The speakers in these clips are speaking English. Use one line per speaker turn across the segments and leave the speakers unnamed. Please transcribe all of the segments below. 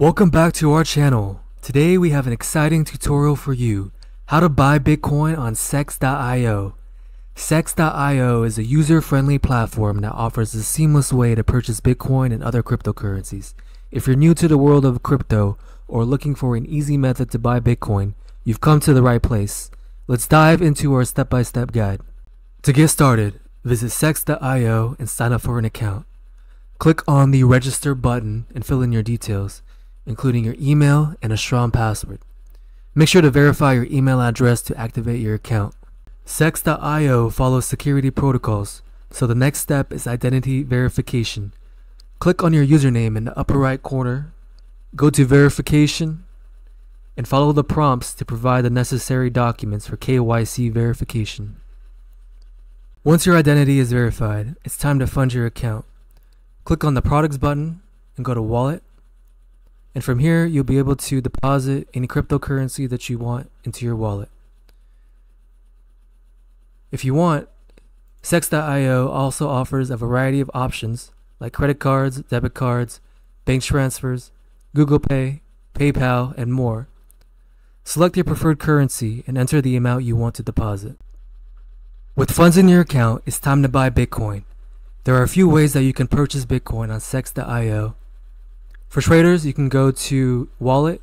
Welcome back to our channel. Today we have an exciting tutorial for you, how to buy Bitcoin on CEX.IO. CEX.IO is a user-friendly platform that offers a seamless way to purchase Bitcoin and other cryptocurrencies. If you're new to the world of crypto or looking for an easy method to buy Bitcoin, you've come to the right place. Let's dive into our step-by-step guide. To get started, visit CEX.IO and sign up for an account. Click on the register button and fill in your details including your email and a strong password. Make sure to verify your email address to activate your account. CEX.IO follows security protocols, so the next step is identity verification. Click on your username in the upper right corner, go to verification, and follow the prompts to provide the necessary documents for KYC verification. Once your identity is verified, it's time to fund your account. Click on the products button and go to wallet and from here, you'll be able to deposit any cryptocurrency that you want into your wallet. If you want, Cex.io also offers a variety of options like credit cards, debit cards, bank transfers, Google Pay, PayPal, and more. Select your preferred currency and enter the amount you want to deposit. With funds in your account, it's time to buy Bitcoin. There are a few ways that you can purchase Bitcoin on Cex.io for traders, you can go to wallet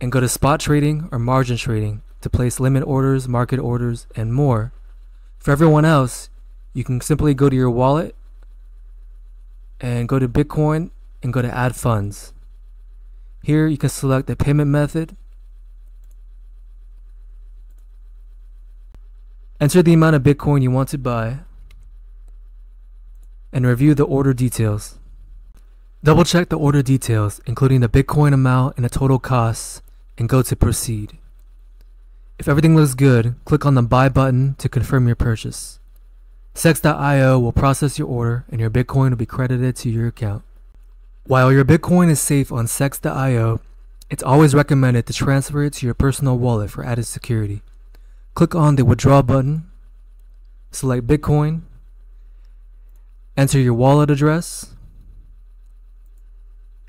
and go to spot trading or margin trading to place limit orders, market orders, and more. For everyone else, you can simply go to your wallet and go to Bitcoin and go to add funds. Here you can select the payment method. Enter the amount of Bitcoin you want to buy and review the order details. Double check the order details, including the Bitcoin amount and the total costs, and go to proceed. If everything looks good, click on the buy button to confirm your purchase. CEX.IO will process your order and your Bitcoin will be credited to your account. While your Bitcoin is safe on CEX.IO, it's always recommended to transfer it to your personal wallet for added security. Click on the withdraw button, select Bitcoin, enter your wallet address,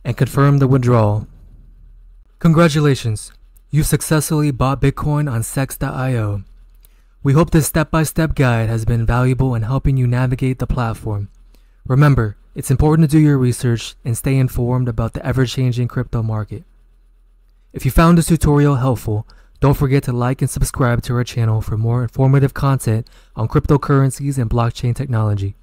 and confirm the withdrawal. Congratulations, you've successfully bought Bitcoin on Cex.io. We hope this step-by-step -step guide has been valuable in helping you navigate the platform. Remember, it's important to do your research and stay informed about the ever-changing crypto market. If you found this tutorial helpful, don't forget to like and subscribe to our channel for more informative content on cryptocurrencies and blockchain technology.